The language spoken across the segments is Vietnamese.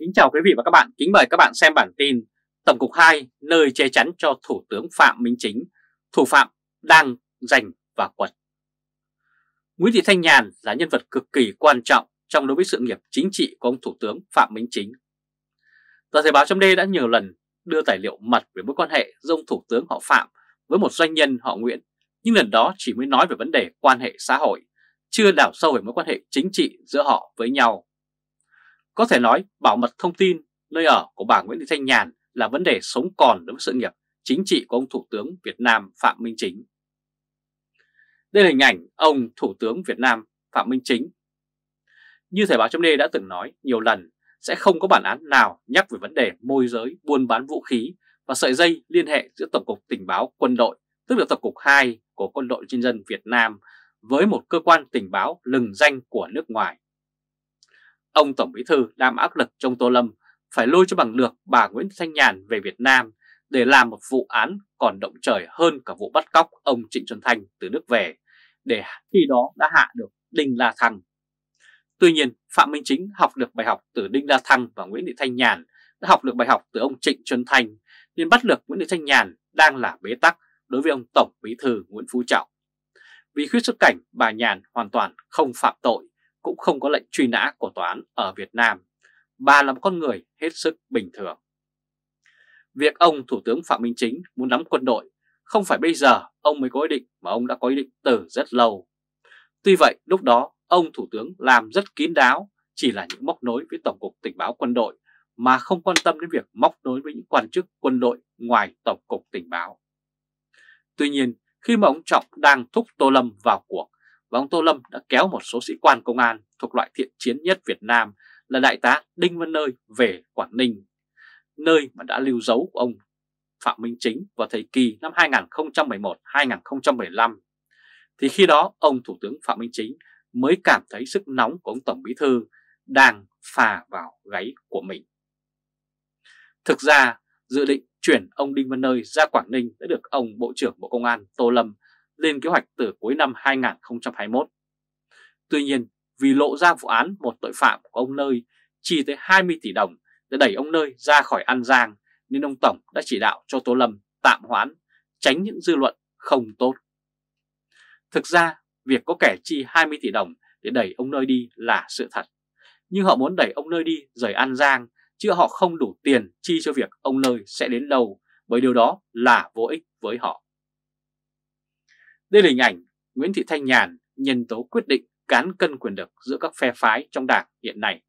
Kính chào quý vị và các bạn, kính mời các bạn xem bản tin Tổng cục 2 nơi che chắn cho Thủ tướng Phạm Minh Chính, thủ phạm đang giành và quật. Nguyễn Thị Thanh Nhàn là nhân vật cực kỳ quan trọng trong đối với sự nghiệp chính trị của ông Thủ tướng Phạm Minh Chính. Tờ Thời báo trong đây đã nhiều lần đưa tài liệu mật về mối quan hệ giữa ông Thủ tướng họ Phạm với một doanh nhân họ Nguyễn, nhưng lần đó chỉ mới nói về vấn đề quan hệ xã hội, chưa đào sâu về mối quan hệ chính trị giữa họ với nhau. Có thể nói bảo mật thông tin nơi ở của bà Nguyễn Thị Thanh Nhàn là vấn đề sống còn đối với sự nghiệp chính trị của ông Thủ tướng Việt Nam Phạm Minh Chính. Đây là hình ảnh ông Thủ tướng Việt Nam Phạm Minh Chính. Như Thời báo trong đây đã từng nói nhiều lần, sẽ không có bản án nào nhắc về vấn đề môi giới, buôn bán vũ khí và sợi dây liên hệ giữa Tổng cục Tình báo Quân đội, tức là Tổng cục 2 của Quân đội Nhân dân Việt Nam với một cơ quan tình báo lừng danh của nước ngoài. Ông Tổng Bí Thư đang áp lực trong Tô Lâm phải lôi cho bằng được bà Nguyễn Thanh Nhàn về Việt Nam để làm một vụ án còn động trời hơn cả vụ bắt cóc ông Trịnh Xuân Thanh từ nước về, để khi đó đã hạ được Đinh La Thăng. Tuy nhiên, Phạm Minh Chính học được bài học từ Đinh La Thăng và Nguyễn Thị Thanh Nhàn, đã học được bài học từ ông Trịnh Xuân Thanh, nên bắt được Nguyễn Thị Thanh Nhàn đang là bế tắc đối với ông Tổng Bí Thư Nguyễn Phú Trọng. Vì khuyết xuất cảnh, bà Nhàn hoàn toàn không phạm tội, cũng không có lệnh truy nã của tòa án ở Việt Nam. Bà là một con người hết sức bình thường. Việc ông Thủ tướng Phạm Minh Chính muốn nắm quân đội không phải bây giờ ông mới có ý định, mà ông đã có ý định từ rất lâu. Tuy vậy, lúc đó, ông Thủ tướng làm rất kín đáo, chỉ là những móc nối với Tổng cục Tình báo Quân đội, mà không quan tâm đến việc móc nối với những quan chức quân đội ngoài Tổng cục Tình báo. Tuy nhiên, khi mà ông Trọng đang thúc Tô Lâm vào cuộc và ông Tô Lâm đã kéo một số sĩ quan công an thuộc loại thiện chiến nhất Việt Nam là Đại tá Đinh Văn Nơi về Quảng Ninh, nơi mà đã lưu dấu của ông Phạm Minh Chính vào thời kỳ năm 2011-2015, thì khi đó ông Thủ tướng Phạm Minh Chính mới cảm thấy sức nóng của ông Tổng Bí Thư đang phà vào gáy của mình. Thực ra, dự định chuyển ông Đinh Văn Nơi ra Quảng Ninh đã được ông Bộ trưởng Bộ Công an Tô Lâm lên kế hoạch từ cuối năm 2021. Tuy nhiên, vì lộ ra vụ án một tội phạm của ông Nơi chi tới 20 tỷ đồng để đẩy ông Nơi ra khỏi An Giang, nên ông Tổng đã chỉ đạo cho Tô Lâm tạm hoãn, tránh những dư luận không tốt. Thực ra, việc có kẻ chi 20 tỷ đồng để đẩy ông Nơi đi là sự thật. Nhưng họ muốn đẩy ông Nơi đi rời An Giang, chứ họ không đủ tiền chi cho việc ông Nơi sẽ đến đâu, bởi điều đó là vô ích với họ. Đây là hình ảnh Nguyễn Thị Thanh Nhàn nhân tố quyết định cán cân quyền lực giữa các phe phái trong đảng hiện nay.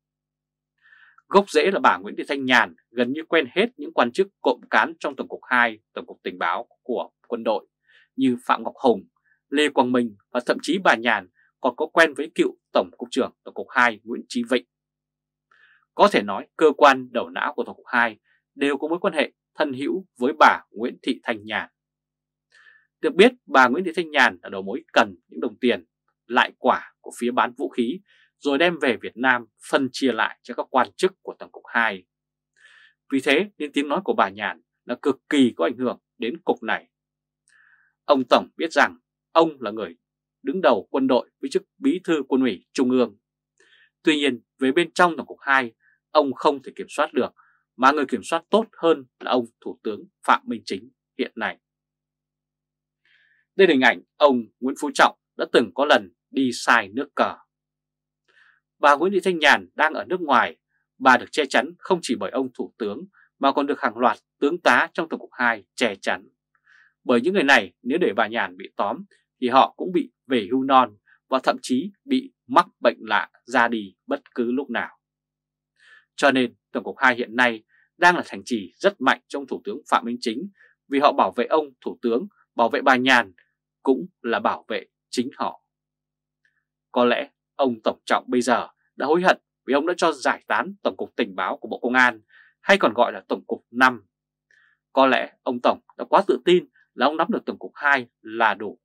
Gốc rễ là bà Nguyễn Thị Thanh Nhàn gần như quen hết những quan chức cộng cán trong Tổng cục 2, Tổng cục Tình báo của quân đội như Phạm Ngọc Hùng, Lê Quang Minh và thậm chí bà Nhàn còn có quen với cựu Tổng cục trưởng Tổng cục 2 Nguyễn Chí Vịnh. Có thể nói cơ quan đầu não của Tổng cục 2 đều có mối quan hệ thân hữu với bà Nguyễn Thị Thanh Nhàn. Được biết bà Nguyễn Thị Thanh Nhàn là đầu mối cần những đồng tiền, lại quả của phía bán vũ khí, rồi đem về Việt Nam phân chia lại cho các quan chức của Tổng cục 2. Vì thế nên tiếng nói của bà Nhàn là cực kỳ có ảnh hưởng đến cục này. Ông Tổng biết rằng ông là người đứng đầu quân đội với chức bí thư quân ủy Trung ương. Tuy nhiên, về bên trong Tổng cục 2 ông không thể kiểm soát được, mà người kiểm soát tốt hơn là ông Thủ tướng Phạm Minh Chính hiện nay. Đây là hình ảnh ông Nguyễn Phú Trọng đã từng có lần đi sai nước cờ. Bà Nguyễn Thị Thanh Nhàn đang ở nước ngoài, bà được che chắn không chỉ bởi ông Thủ tướng mà còn được hàng loạt tướng tá trong Tổng cục 2 che chắn. Bởi những người này nếu để bà Nhàn bị tóm thì họ cũng bị về hưu non và thậm chí bị mắc bệnh lạ ra đi bất cứ lúc nào. Cho nên Tổng cục 2 hiện nay đang là thành trì rất mạnh trong Thủ tướng Phạm Minh Chính vì họ bảo vệ ông Thủ tướng, bảo vệ bà Nhàn cũng là bảo vệ chính họ. Có lẽ ông Tổng Trọng bây giờ đã hối hận vì ông đã cho giải tán Tổng cục Tình báo của Bộ Công an, hay còn gọi là Tổng cục 5. Có lẽ ông Tổng đã quá tự tin là ông nắm được Tổng cục 2 là đủ.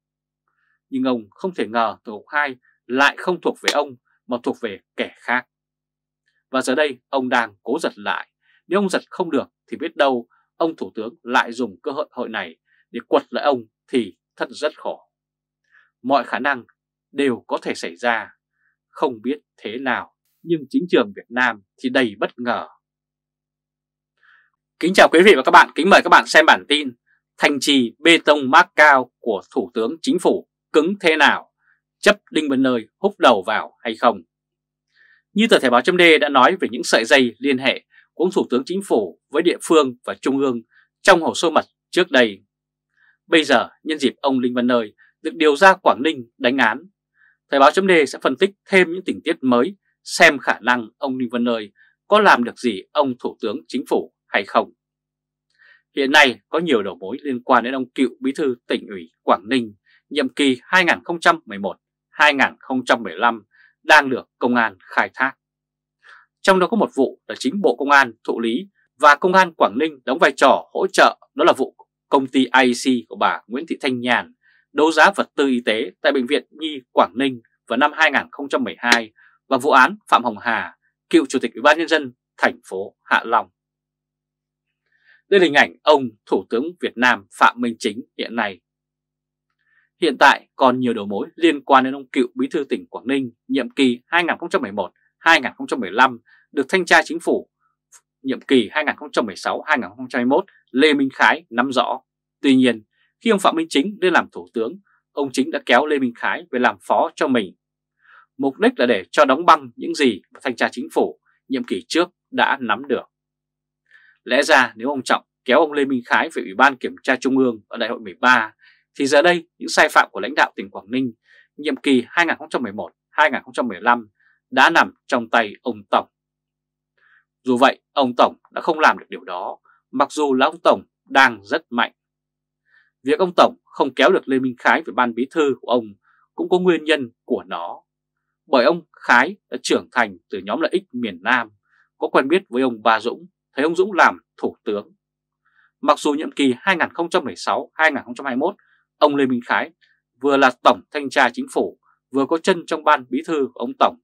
Nhưng ông không thể ngờ Tổng cục 2 lại không thuộc về ông, mà thuộc về kẻ khác. Và giờ đây ông đang cố giật lại. Nếu ông giật không được thì biết đâu ông Thủ tướng lại dùng cơ hội hội này để quật lại ông thì thật rất khổ. Mọi khả năng đều có thể xảy ra, không biết thế nào, nhưng chính trường Việt Nam thì đầy bất ngờ Kính chào quý vị và các bạn, kính mời các bạn xem bản tin Thành trì bê tông mác cao của Thủ tướng Chính phủ cứng thế nào? Chấp Đinh Văn Nơi húc đầu vào hay không? Như tờ Thể báo chấm đã nói về những sợi dây liên hệ của Thủ tướng Chính phủ với địa phương và Trung ương trong hồ sơ mật trước đây. Bây giờ, nhân dịp ông Linh Văn Nơi được điều ra Quảng Ninh đánh án, Thời báo chấm sẽ phân tích thêm những tình tiết mới xem khả năng ông Linh Văn Nơi có làm được gì ông Thủ tướng Chính phủ hay không. Hiện nay có nhiều đầu mối liên quan đến ông cựu bí thư tỉnh ủy Quảng Ninh nhiệm kỳ 2011-2015 đang được công an khai thác. Trong đó có một vụ là chính Bộ Công an thụ lý và Công an Quảng Ninh đóng vai trò hỗ trợ đó là vụ công ty IC của bà Nguyễn Thị Thanh Nhàn đấu giá vật tư y tế tại Bệnh viện Nhi Quảng Ninh vào năm 2012 và vụ án Phạm Hồng Hà, cựu Chủ tịch Ủy ban Nhân dân thành phố Hạ Long. Đây là hình ảnh ông Thủ tướng Việt Nam Phạm Minh Chính hiện nay. Hiện tại còn nhiều đầu mối liên quan đến ông cựu bí thư tỉnh Quảng Ninh nhiệm kỳ 2011-2015 được thanh tra chính phủ nhiệm kỳ 2016-2021 Lê Minh Khái nắm rõ. Tuy nhiên, khi ông Phạm Minh Chính lên làm thủ tướng, ông Chính đã kéo Lê Minh Khái về làm phó cho mình. Mục đích là để cho đóng băng những gì mà thanh tra chính phủ nhiệm kỳ trước đã nắm được. Lẽ ra nếu ông Trọng kéo ông Lê Minh Khái về Ủy ban Kiểm tra Trung ương ở Đại hội 13, thì giờ đây những sai phạm của lãnh đạo tỉnh Quảng Ninh nhiệm kỳ 2011-2015 đã nằm trong tay ông Tổng. Dù vậy, ông Tổng đã không làm được điều đó, mặc dù là ông Tổng đang rất mạnh. Việc ông Tổng không kéo được Lê Minh Khái về ban bí thư của ông cũng có nguyên nhân của nó. Bởi ông Khái đã trưởng thành từ nhóm lợi ích miền Nam, có quen biết với ông Ba Dũng, thấy ông Dũng làm thủ tướng. Mặc dù nhiệm kỳ 2016-2021, ông Lê Minh Khái vừa là Tổng Thanh tra Chính phủ, vừa có chân trong ban bí thư của ông Tổng,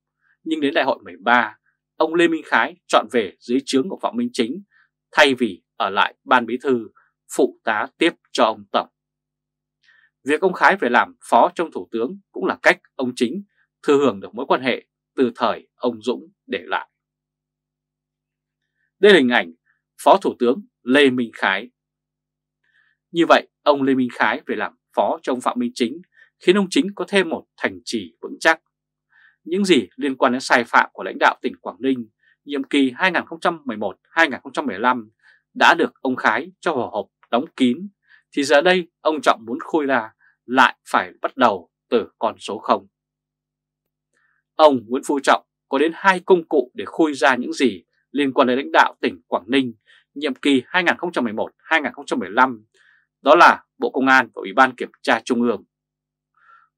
nhưng đến đại hội 13, ông Lê Minh Khái chọn về dưới trướng của Phạm Minh Chính thay vì ở lại ban bí thư phụ tá tiếp cho ông Tổng. Việc ông Khái về làm phó trong thủ tướng cũng là cách ông Chính thừa hưởng được mối quan hệ từ thời ông Dũng để lại. Đây là hình ảnh Phó Thủ tướng Lê Minh Khái. Như vậy, ông Lê Minh Khái về làm phó trong Phạm Minh Chính khiến ông Chính có thêm một thành trì vững chắc. Những gì liên quan đến sai phạm của lãnh đạo tỉnh Quảng Ninh nhiệm kỳ 2011-2015 đã được ông Khái cho vào hộp đóng kín, thì giờ đây ông Trọng muốn khui ra lại phải bắt đầu từ con số 0. Ông Nguyễn Phú Trọng có đến hai công cụ để khui ra những gì liên quan đến lãnh đạo tỉnh Quảng Ninh nhiệm kỳ 2011-2015, đó là Bộ Công an và Ủy ban Kiểm tra Trung ương.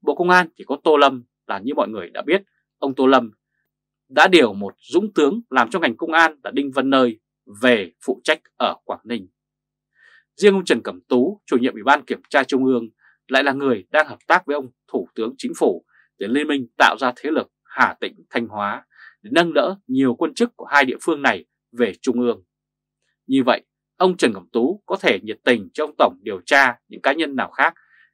Bộ Công an thì có Tô Lâm là như mọi người đã biết, ông Tô Lâm đã điều một dũng tướng làm cho ngành công an là Đinh Văn Nơi về phụ trách ở Quảng Ninh. Riêng ông Trần Cẩm Tú, chủ nhiệm Ủy ban Kiểm tra Trung ương, lại là người đang hợp tác với ông Thủ tướng Chính phủ để liên minh tạo ra thế lực Hà Tĩnh, Thanh Hóa để nâng đỡ nhiều quân chức của hai địa phương này về Trung ương. Như vậy, ông Trần Cẩm Tú có thể nhiệt tình cho ông Tổng điều tra những cá nhân nào khác,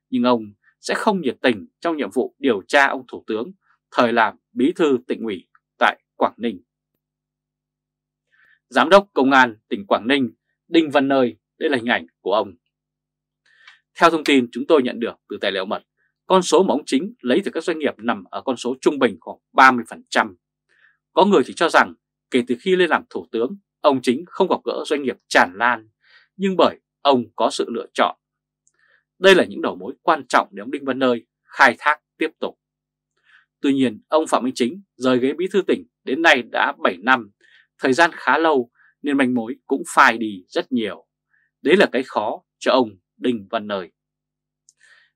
nhưng ông sẽ không nhiệt tình trong nhiệm vụ điều tra ông Thủ tướng thời làm bí thư tỉnh ủy tại Quảng Ninh. Giám đốc Công an tỉnh Quảng Ninh Đinh Văn Nơi, đây là hình ảnh của ông. Theo thông tin chúng tôi nhận được từ tài liệu mật, con số mà ông Chính lấy từ các doanh nghiệp nằm ở con số trung bình khoảng 30%. Có người thì cho rằng kể từ khi lên làm thủ tướng, ông Chính không gặp gỡ doanh nghiệp tràn lan, nhưng bởi ông có sự lựa chọn. Đây là những đầu mối quan trọng để ông Đinh Văn Nơi khai thác tiếp tục. Tuy nhiên, ông Phạm Minh Chính rời ghế bí thư tỉnh đến nay đã 7 năm, thời gian khá lâu nên manh mối cũng phai đi rất nhiều. Đấy là cái khó cho ông Đinh Văn Nơi.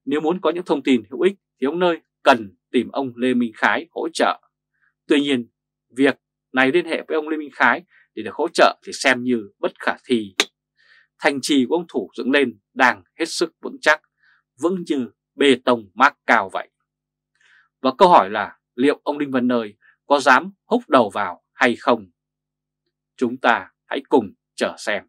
Nếu muốn có những thông tin hữu ích thì ông Nơi cần tìm ông Lê Minh Khái hỗ trợ. Tuy nhiên, việc này liên hệ với ông Lê Minh Khái để được hỗ trợ thì xem như bất khả thi. Thành trì của ông Thủ dựng lên đang hết sức vững chắc, vững như bê tông mác cao vậy. Và câu hỏi là liệu ông Đinh Văn Nơi có dám húc đầu vào hay không? Chúng ta hãy cùng chờ xem.